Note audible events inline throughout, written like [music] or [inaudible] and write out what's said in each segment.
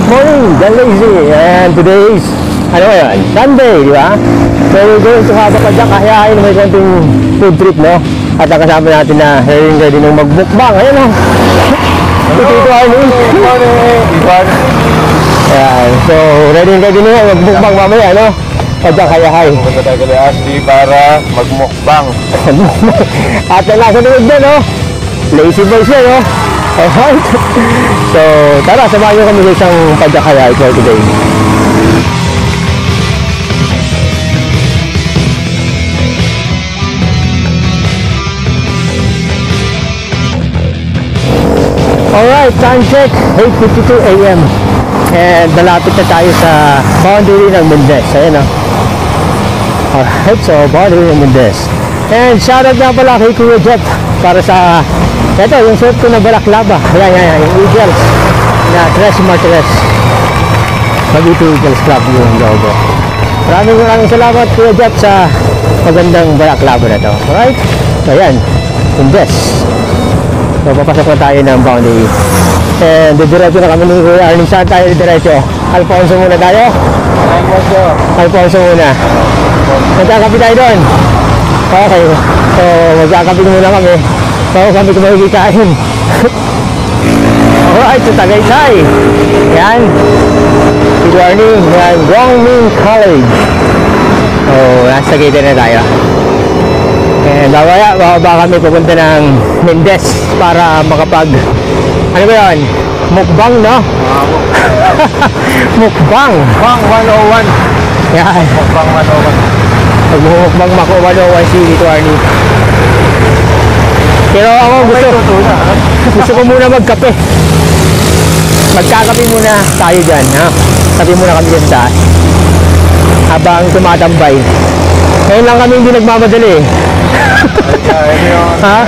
Good morning, Dan Lazy. And today is, ano yun, Sunday, di ba? So we're going to have a padyak, kahayain may konting food trip, no? At ang kasama natin na ready ready nung magbukbang. Ayun, no? Ito ito, Arnie. Good morning! Ayan, so ready ready na magbukbang mamaya, no? Padyak, hayahay. Pupunta tayo kay Ashley para magmukbang. [laughs] At ang nasa likod na, no? Lazy boys yan, no? Alright. So, tara, samahan nyo kami sa isang padyak, hayahay for today. Alright, time check, 8.52 a.m. And malapit na tayo sa boundary ng Mendez. Ayan o. Alright, so boundary ng Mendez. And shoutout nga pala kay Kuya Jeff para sa ito, yung suot ko na balaklava. Ayan, ayan, ayan, yung Eagles na Tres Martires. Mag-ito Eagles Club yung logo. Maraming maraming salamat Kuya Jeff sa magandang balaklava na to. Alright? So, ayan, Mendez. So, papasok na tayo ng boundary. And didiretso na kami ni Kuya Arnie. Saan tayo didiretso? Alfonso muna tayo? Alfonso! Alfonso muna. Magkakapi tayo doon. Okay. So, magkakapi muna kami. Bago kami kumagkikain. [laughs] Alright, so Tagaytay. Yan. Si Arnie. Yan. Guangming College. Oh, nasa Tagaytay na tayo. And mamaya, bababa kami pupunta ng Mendez para makapag, ano ba yun? Mukbang, no? [laughs] Mukbang. Bang 101! Yan. Mukbang 101. Magmumukbang mako 101 si Lito Arnie. Pero ako gusto, [laughs] gusto ko muna magkape. Magkakape muna tayo dyan, ha? Kape muna kami dyan sa taas. Habang tumatambay. Ngayon lang kami hindi nagmamadali eh. Kaya Ha?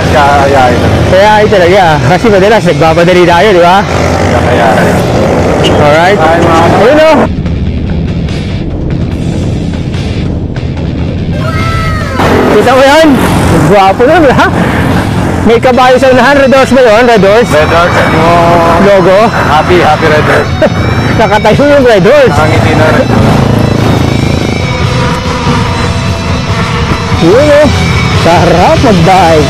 Kaya ay talaga, kasi madalas nagmamadali tayo, di ba? Kakayain. Alright? Ayun o. Kita mo yan? Gwapo na, ha? May kabayo sa unahan, Red Horse ba yun? Red Horse? Red Horse, yung Logo? happy, happy Red Horse. [laughs] Nakatayo yung Red Horse. Nakangiti na Red Horse. Yun o. Sarap mag-bike.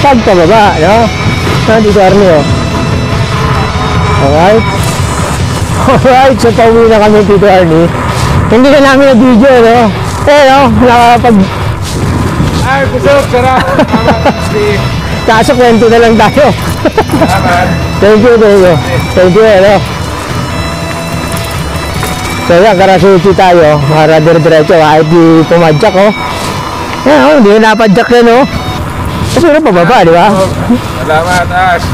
Pagpababa, no? Nandito Arnie o. Alright. [laughs] Alright, so pauwi na kami dito Arnie. Hindi na namin na video, no? Eh, no? Nakapag... Ay, busog! Sarap! Ashley! [laughs] Kaso kwento na lang tayo. Thank you, thank you. Thank you, ano. So yan, karasuti tayo. Para dire-diretso, kahit di pumadyak, oh. Yan, oh, hindi na napadyak yan, oh. Kasi na pababa, di ba? Salamat, Ash!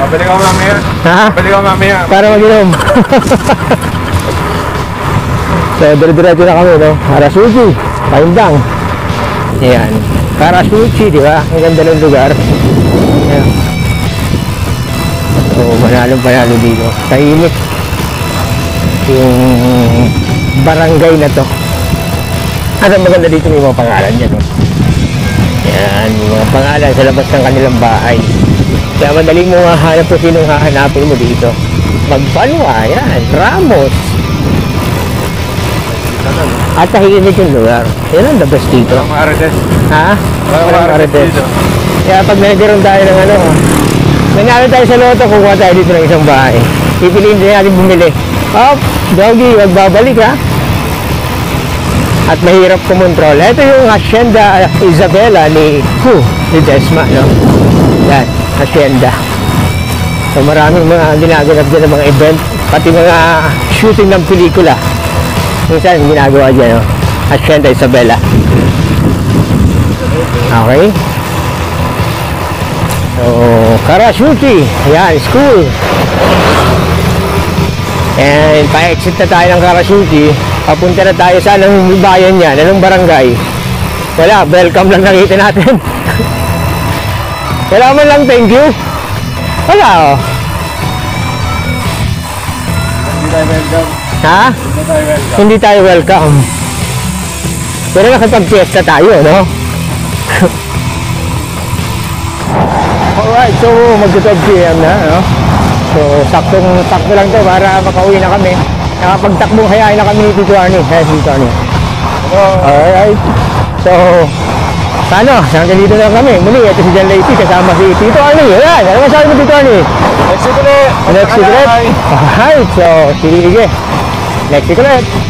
Pabalik ako mamaya. Ha? Pabalik ako mamaya. Para mag-inom. [laughs] so, dire-diretso na kami, no? Karasuti, Paindang. Yan. Karasuchi, di ba? Ang ganda ng lugar. Yan. So, manalong panalo dito. Tahimik. Yung barangay na to. At ang maganda dito may mga pangalan yan, no? Yan, yung mga pangalan sa labas ng kanilang bahay. Kaya madali mo nga hanap kung sinong hahanapin mo dito. Magpanwa, yan, Ramos. At tahimik yung lugar. Yan ang the best dito. Walang marites. Ha? Walang dito. Kaya pag nagkaroon tayo ng ano, nangyari tayo sa loto, kukuha tayo dito ng isang bahay. Pipiliin din natin bumili. Oh, doggy, wag babalik ha. At mahirap kumontrol. Ito yung Hacienda Isabela ni Hu, ni Desma, no? Yan, Hacienda. So maraming mga ginaganap dyan ng mga event, pati mga shooting ng pelikula. Minsan ginagawa dyan, no? Hacienda Isabela. Okay? So, Karasuchi. Ayan, school. And pa-exit na tayo ng Karasuchi. Papunta na tayo sa anong bayan yan, anong barangay. Wala, welcome lang nakita natin. [laughs] Wala man lang thank you. Wala oh. Tayo welcome. Ha? Hindi tayo welcome. Hindi tayo welcome. Pero nakipag-fiesta tayo, no? [laughs] Alright, so mag-12 p.m. na, no? So, saktong sakto lang to para makauwi na kami. Nakapagtakbong hayain na kami ni Tito Arnie. Hey, Tito Arnie. Alright. So, ano, hanggang dito na kami. Muli, ito si John Lacey kasama si Tito Arnie. Ayan, ano masabi mo Tito Arnie? Next ulit. Next ulit. Alright, so, sige. Next week ulit.